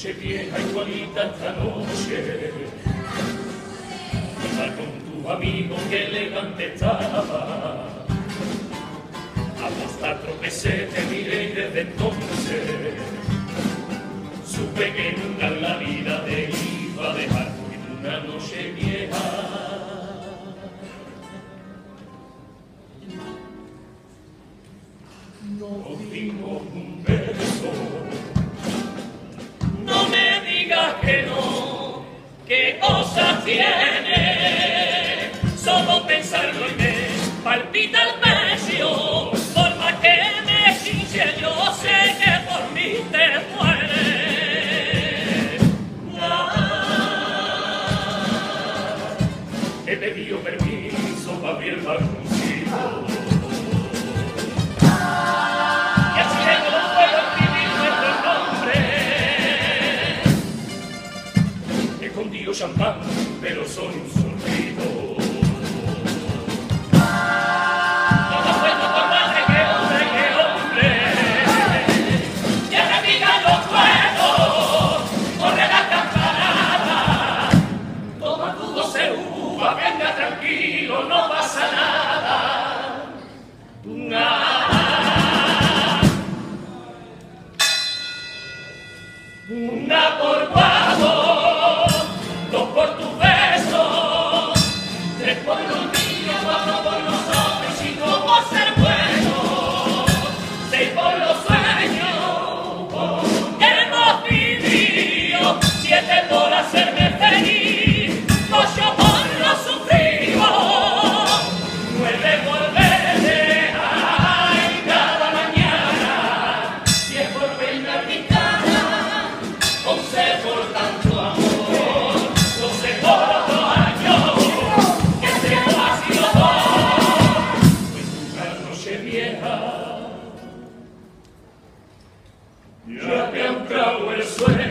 noche vieja igualita esta noche. Estar con tu amigo que elegante estaba. Hasta tropecé, te miré y desde entonces supe que nunca en la vida te iba a dejar en una noche vieja. No dimos un beso. Qué cosas tiene. Solo pensarlo y me palpita el pecho. Por más que me chinche, yo sé que por mí te mueres. Ah, he pedido permiso para abrir el balconcito. Tranquilo, no pasa nada. Nada. Una por noche vieja, ya te ha entrado el sueño.